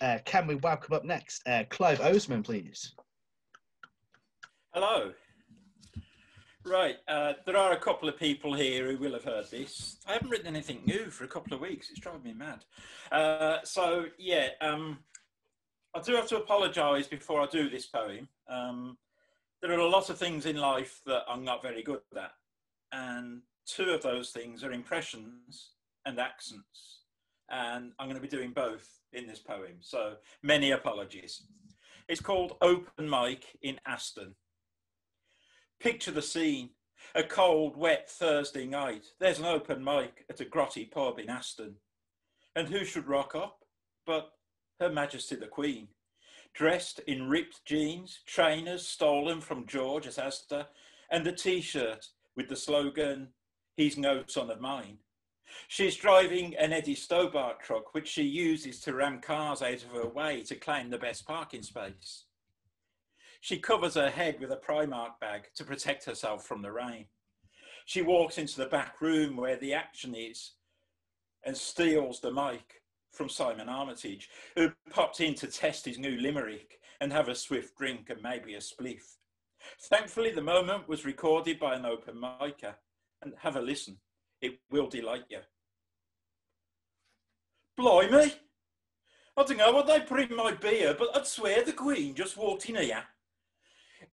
uh, can we welcome up next uh, Clive Oseman, please? Hello. Right, uh, there are a couple of people here who will have heard this. I haven't written anything new for a couple of weeks. It's driving me mad. Uh, so, yeah, um, I do have to apologise before I do this poem. Um, there are a lot of things in life that I'm not very good at. And two of those things are impressions and accents. And I'm going to be doing both in this poem. So many apologies. It's called Open Mic in Aston. Picture the scene. A cold, wet Thursday night. There's an open mic at a grotty pub in Aston. And who should rock up but Her Majesty the Queen? Dressed in ripped jeans, trainers stolen from George at Asda, and a t-shirt with the slogan, he's no son of mine. She's driving an Eddie Stobart truck, which she uses to ram cars out of her way to claim the best parking space. She covers her head with a Primark bag to protect herself from the rain. She walks into the back room where the action is and steals the mic from Simon Armitage, who popped in to test his new limerick and have a swift drink and maybe a spliff. Thankfully, the moment was recorded by an open micer, and have a listen. It will delight you. Blimey! I don't know what they put in my beer, but I'd swear the Queen just walked in here.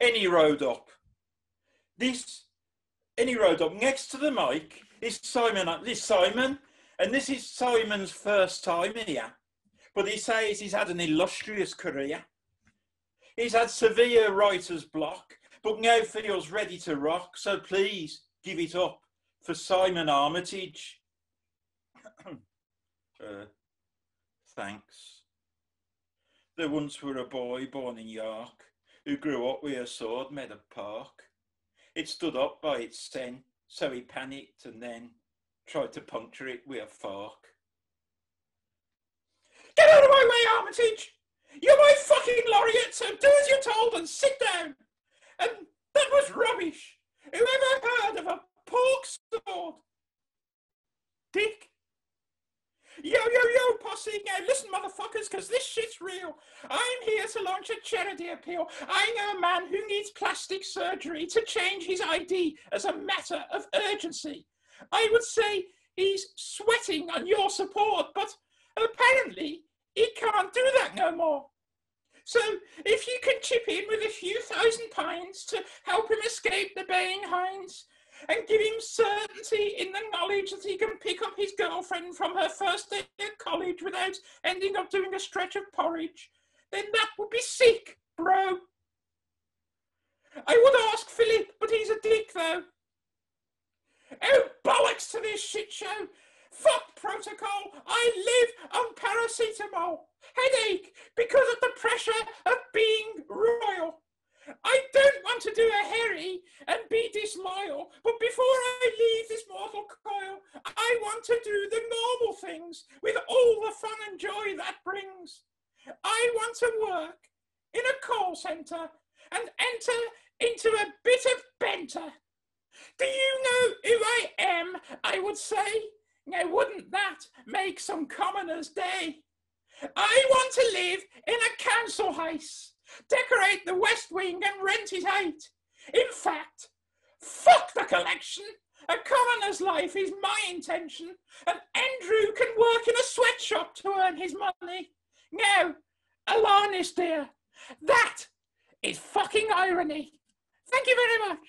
Any road up. This, any road up next to the mic is Simon, uh, this Simon, and this is Simon's first time here. But he says he's had an illustrious career. He's had severe writer's block, but now feels ready to rock. So please give it up for Simon Armitage. uh, thanks. There once were a boy born in York who grew up with a sword made of park. It stood up by its stem, so he panicked and then tried to puncture it with a fork. Get out of my way, Armitage! You're my fucking laureate, so do as you're told and sit down! And that was rubbish! Whoever heard of a pork sword. Dick. Yo, yo, yo, posse. Now listen, motherfuckers, because this shit's real. I'm here to launch a charity appeal. I know a man who needs plastic surgery to change his ID as a matter of urgency. I would say he's sweating on your support, but apparently he can't do that no more. So if you can chip in with a few thousand pounds to help him escape the baying hinds, and give him certainty in the knowledge that he can pick up his girlfriend from her first day at college without ending up doing a stretch of porridge, then that would be sick, bro. I would ask Philip, but he's a dick though. Oh, bollocks to this shit show! Fuck protocol! I live on paracetamol. Headache because of the pressure of being royal. I don't want to do a Harry but before I leave this mortal coil, I want to do the normal things with all the fun and joy that brings. I want to work in a call centre and enter into a bit of banter. Do you know who I am? I would say. Now, wouldn't that make some commoner's day? I want to live in a council house decorate the West Wing and rent it out. In fact, fuck the collection. A coroner's life is my intention, and Andrew can work in a sweatshop to earn his money. Now, Alanis, dear, that is fucking irony. Thank you very much.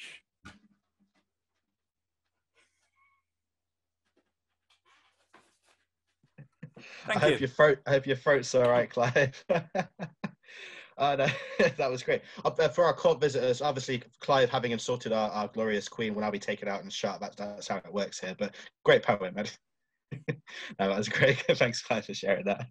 Thank I you. hope your throat. I hope your throat's all right, Clive. Uh, no, that was great. Uh, for our Cork visitors, obviously, Clive having insulted our, our glorious queen will now be taken out and shot. That's, that's how it works here. But great poem, man. no, that was great. Thanks, Clive, for sharing that.